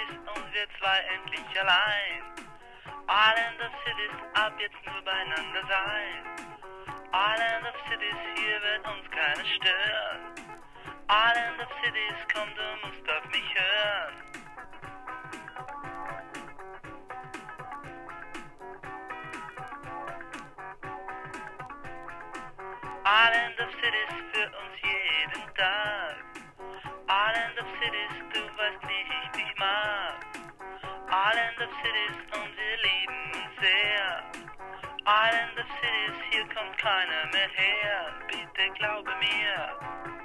Cities und wir zwei endlich allein. Island of Cities, ab jetzt nur beieinander sein. Island of Cities, hier wird uns keiner stören. Island of Cities, komm, du musst auf mich hören. Island of Cities für uns jeden Tag. Island of Cities, hier kommt keiner mehr her. Bitte glaube mir.